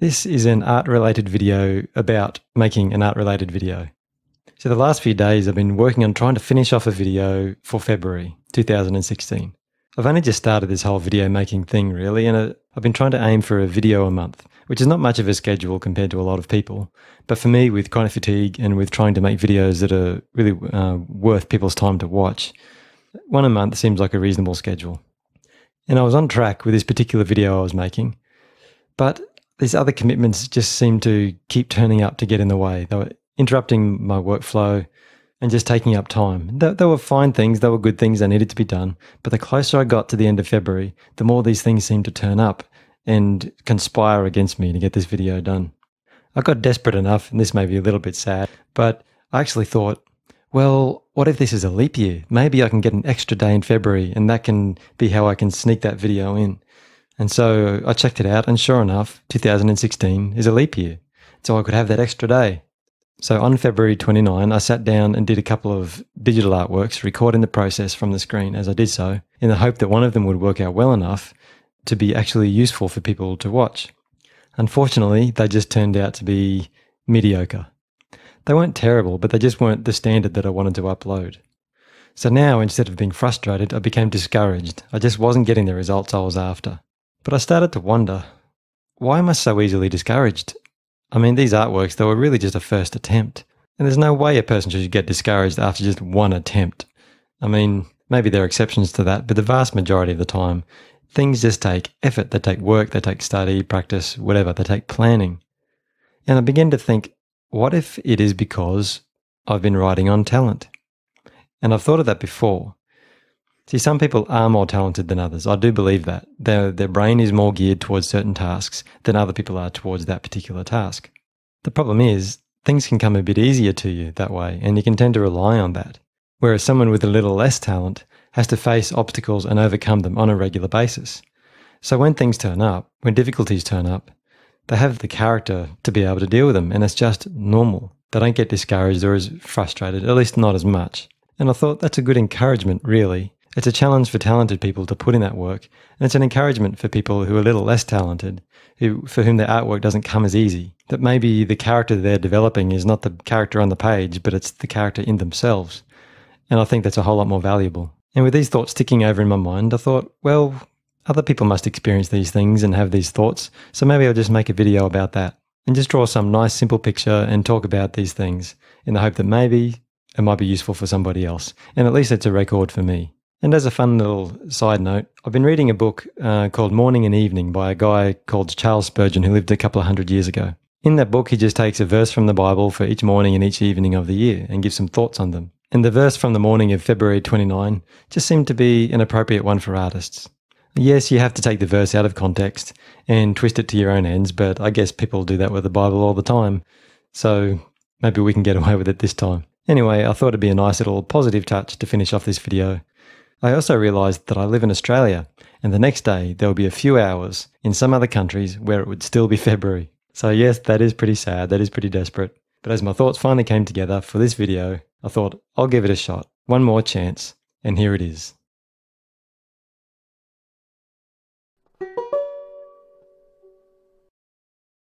This is an art related video about making an art related video. So, the last few days I've been working on trying to finish off a video for February 2016. I've only just started this whole video making thing, really, and uh, I've been trying to aim for a video a month, which is not much of a schedule compared to a lot of people. But for me, with chronic fatigue and with trying to make videos that are really uh, worth people's time to watch, one a month seems like a reasonable schedule. And I was on track with this particular video I was making, but these other commitments just seemed to keep turning up to get in the way. They were interrupting my workflow and just taking up time. They, they, were fine things, they were good things that needed to be done. But the closer I got to the end of February, the more these things seemed to turn up and conspire against me to get this video done. I got desperate enough, and this may be a little bit sad, but I actually thought, well, what if this is a leap year? Maybe I can get an extra day in February, and that can be how I can sneak that video in. And so I checked it out, and sure enough, 2016 is a leap year. So I could have that extra day. So on February 29, I sat down and did a couple of digital artworks, recording the process from the screen as I did so, in the hope that one of them would work out well enough to be actually useful for people to watch. Unfortunately, they just turned out to be mediocre. They weren't terrible, but they just weren't the standard that I wanted to upload. So now, instead of being frustrated, I became discouraged. I just wasn't getting the results I was after. But I started to wonder why am I so easily discouraged? I mean, these artworks, they were really just a first attempt. And there's no way a person should get discouraged after just one attempt. I mean, maybe there are exceptions to that, but the vast majority of the time, things just take effort. They take work, they take study, practice, whatever, they take planning. And I began to think, what if it is because I've been riding on talent? And I've thought of that before. See, some people are more talented than others. I do believe that. Their, their brain is more geared towards certain tasks than other people are towards that particular task. The problem is, things can come a bit easier to you that way, and you can tend to rely on that. Whereas someone with a little less talent has to face obstacles and overcome them on a regular basis. So when things turn up, when difficulties turn up, they have the character to be able to deal with them, and it's just normal. They don't get discouraged or as frustrated, at least not as much. And I thought that's a good encouragement, really, it's a challenge for talented people to put in that work, and it's an encouragement for people who are a little less talented, who for whom their artwork doesn't come as easy. That maybe the character they're developing is not the character on the page, but it's the character in themselves. And I think that's a whole lot more valuable. And with these thoughts ticking over in my mind, I thought, well, other people must experience these things and have these thoughts, so maybe I'll just make a video about that and just draw some nice simple picture and talk about these things in the hope that maybe it might be useful for somebody else. And at least it's a record for me. And as a fun little side note, I've been reading a book uh, called Morning and Evening by a guy called Charles Spurgeon who lived a couple of hundred years ago. In that book, he just takes a verse from the Bible for each morning and each evening of the year and gives some thoughts on them. And the verse from the morning of February 29 just seemed to be an appropriate one for artists. Yes, you have to take the verse out of context and twist it to your own ends, but I guess people do that with the Bible all the time. So maybe we can get away with it this time. Anyway, I thought it'd be a nice little positive touch to finish off this video I also realised that I live in Australia, and the next day there will be a few hours in some other countries where it would still be February. So, yes, that is pretty sad, that is pretty desperate. But as my thoughts finally came together for this video, I thought I'll give it a shot. One more chance, and here it is.